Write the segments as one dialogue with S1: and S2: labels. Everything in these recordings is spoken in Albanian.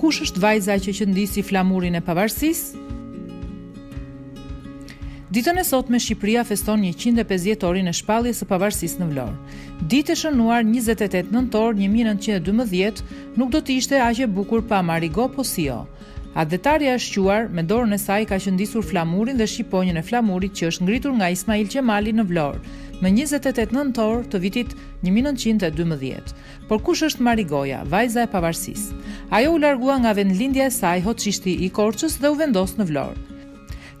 S1: Kush është vajza që qëndisi flamurin e pavarësisë? Ditën e sotme Shqipëria feston 105 vjetorin e shpalljes së pavarësisë në Vlorë. Ditë e shënuar 28 nëntor 1912, Nuk do të ishte aq e bukur pa Marigo Posio. Atdhetarja e shquar, me dorën e saj ka qëndisur flamurin dhe shqiponjën e flamurit që është ngritur nga Ismail Qemali në Vlorë, më njëzet e tetë nëntor të vitit një mijë e nëntëqind e dymbëdhjetë. Por kush është Marigoja, vajza e pavarësisë? Ajo u largua nga vendlindja e saj, Hoçishti i Korçës dhe u vendos në Vlorë.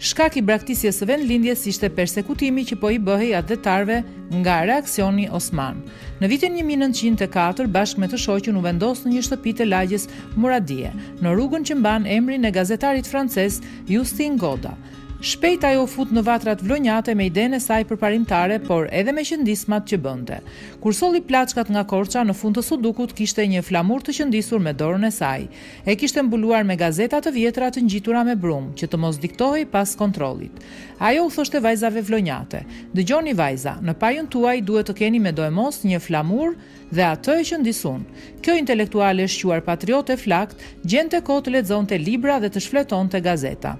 S1: Shkak i braktisjes së vendlindjes ishte persekutimi që po i bëhej atdhetarëve nga reaksioni osman. Në vitin një mijë e nëntëqind e katër bashkë me të shoqin u vendos në një shtëpi të lagjes Muradie, në rrugën që mban emrin e gazetarit francez Justin Godar. Shpejt ajo u fut në vatrat vlonjate me idenë e saj përparimtare, por edhe me qëndismat që bënte. Kur solli plaçkat nga Korça, në fund të sëndukut kishte një flamur të qëndisur me dorën e saj. E kishte mbuluar me gazeta të vjetra të ngjitura me brumë, që të mos diktohej pas kontrollit. Ajo u thoshte vajzave vlonjate, Dëgjoni vajza, në pajën tuaj duhet të keni medoemos një flamur dhe atë e qëndis unë. Kjo intelektuale e shquar patriote e flaktë, gjente kohë të lexonte libra dhe të shfletonte gazeta.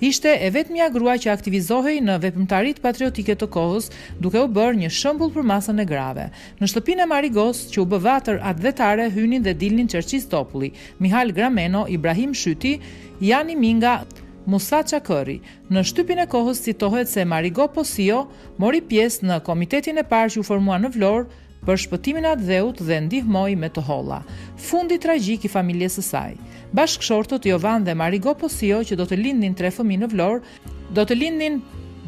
S1: Ishte e vetmja grua që aktivizohej në veprimtaritë patriotike të kohës, duke u bërë një shembull për masën e grave. Në shtëpinë e Marigos, që u bë vatër atdhetare, hynin dhe dilnin Çerçiz Topulli, Mihal Grameno, Ibrahim Shyti, Jani Minga, Musa Çakërri. Në shtypin e kohës citohet se Marigo Posio mori pjesë në Komitetin e parë që u formua në Vlorë për shpëtimin e atdheut dhe ndihmoi me të holla. Fundi tragjik i familjes së saj. Bashkëshortët Jovan dhe Marigo Posio që do të lindnin tre fëmijë në Vlorë, Do të lindnin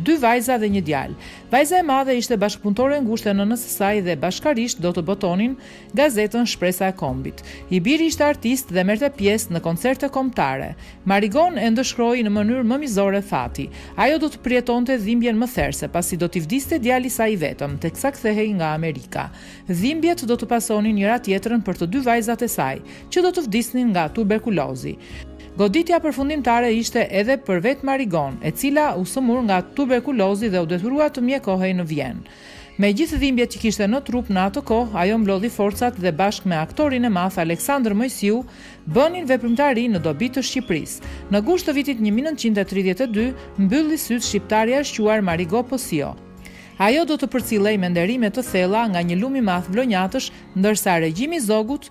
S1: dy vajza dhe një djalë. Vajza e madhe ishte bashkëpunëtore e ngushtë e nënës së saj dhe bashkërisht do të botonin gazetën Shpresa e Kombit. I biri ishte artist dhe merrte pjesë në koncerte kombëtare. Marigon e ndëshkoi në mënyrë më mizore fati. Ajo do të përjetonte dhimbjen më therëse, pasi do t'i vdiste djali i saj i vetëm, teksa kthehej nga Amerika. Dhimbjet do të pasonin njëra-tjetrën për të dy vajzat e saj, që do të vdisnin nga tuberkulozi. Goditja përfundimtare ishte edhe për vetë Marigon, e cila u sëmur nga tuberkulozi dhe u detyrua të mjekohej në Vjenë. Me gjithë dhimbjet që kishte në trup në atë kohë, ajo mblodhi forcat dhe bashkë me aktorin e madh Aleksandër Moisiu bënin veprimtari në dobi të Shqipërisë. Në gusht të vitit një mijë e nëntëqind e tridhjetë e dy mbylli sytë shqiptarja e shquar Marigo Posio. Ajo do të përcillej me nderime të thella nga një lum i madh vlonjatësh, ndërsa regjimi i Zogut,